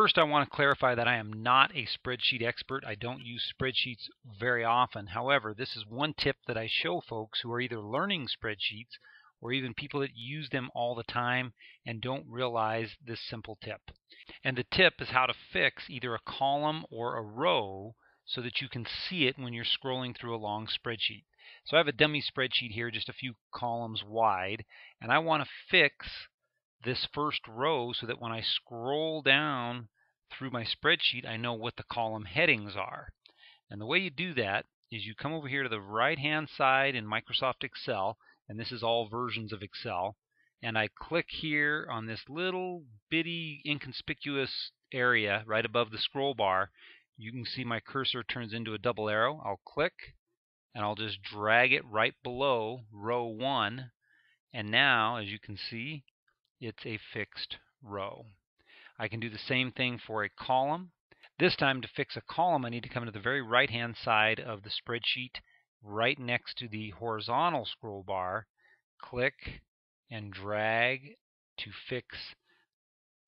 First, I want to clarify that I am not a spreadsheet expert. I don't use spreadsheets very often. However, this is one tip that I show folks who are either learning spreadsheets or even people that use them all the time and don't realize this simple tip. And the tip is how to fix either a column or a row so that you can see it when you're scrolling through a long spreadsheet. So I have a dummy spreadsheet here, just a few columns wide, and I want to fix this first row so that when I scroll down through my spreadsheet, I know what the column headings are. And the way you do that is you come over here to the right hand side in Microsoft Excel, and this is all versions of Excel, and I click here on this little bitty inconspicuous area right above the scroll bar. You can see my cursor turns into a double arrow. I'll click and I'll just drag it right below row 1 and now as you can see it's a fixed row. I can do the same thing for a column. This time to fix a column I need to come to the very right hand side of the spreadsheet right next to the horizontal scroll bar, click and drag to fix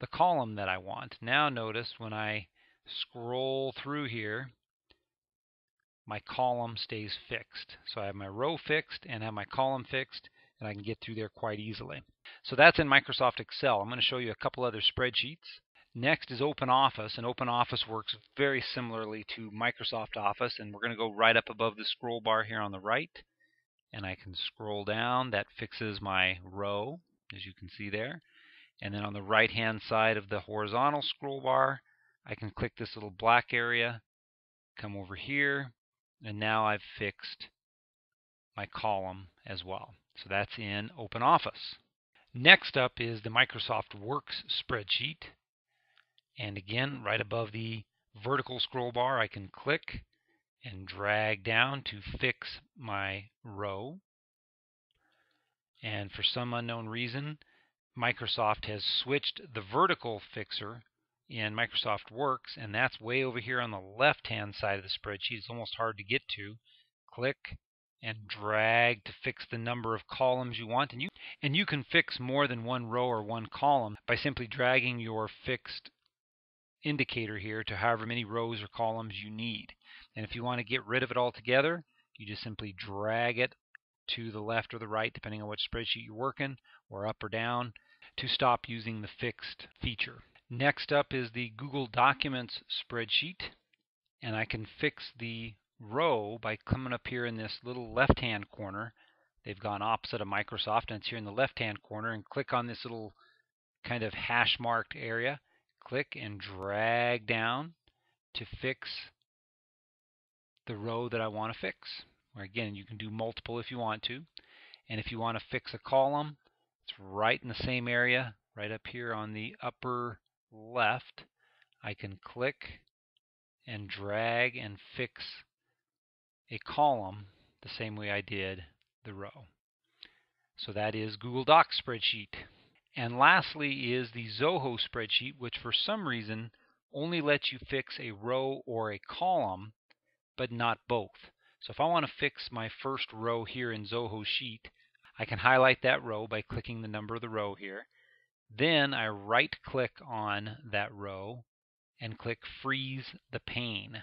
the column that I want. Now notice when I scroll through here, my column stays fixed. So I have my row fixed and have my column fixed, and I can get through there quite easily. So that's in Microsoft Excel. I'm going to show you a couple other spreadsheets. Next is OpenOffice, and OpenOffice works very similarly to Microsoft Office, and we're going to go right up above the scroll bar here on the right, and I can scroll down. That fixes my row, as you can see there. And then on the right-hand side of the horizontal scroll bar, I can click this little black area, come over here, and now I've fixed my column as well. So that's in OpenOffice. Next up is the Microsoft Works spreadsheet. And again, right above the vertical scroll bar, I can click and drag down to fix my row. And for some unknown reason, Microsoft has switched the vertical fixer in Microsoft Works, and that's way over here on the left hand side of the spreadsheet. It's almost hard to get to. Click and drag to fix the number of columns you want. And you, and you can fix more than one row or one column by simply dragging your fixed indicator here to however many rows or columns you need. And if you want to get rid of it altogether, you just simply drag it to the left or the right, depending on what spreadsheet you're working, or up or down, to stop using the fixed feature. Next up is the Google Documents spreadsheet, and I can fix the row by coming up here in this little left-hand corner. They've gone opposite of Microsoft, and it's here in the left-hand corner, and click on this little kind of hash marked area. Click and drag down to fix the row that I want to fix. Or again, you can do multiple if you want to. And if you want to fix a column, it's right in the same area, right up here on the upper left. I can click and drag and fix a column the same way I did the row. So that is Google Docs spreadsheet. And lastly is the Zoho spreadsheet, which for some reason only lets you fix a row or a column, but not both. So if I want to fix my first row here in Zoho Sheet, I can highlight that row by clicking the number of the row here. Then I right click on that row and click freeze the pane.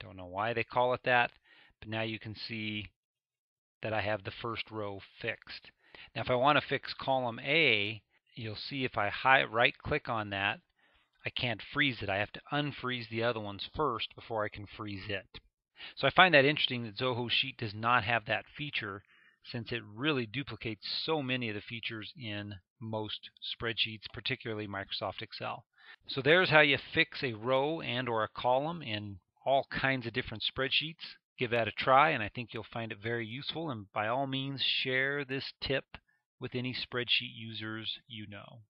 Don't know why they call it that. Now you can see that I have the first row fixed. Now if I want to fix column A, you'll see if I high, right click on that, I can't freeze it. I have to unfreeze the other ones first before I can freeze it. So I find that interesting that Zoho Sheet does not have that feature since it really duplicates so many of the features in most spreadsheets, particularly Microsoft Excel. So there's how you fix a row and or a column in all kinds of different spreadsheets give that a try, and I think you'll find it very useful. And by all means, share this tip with any spreadsheet users you know.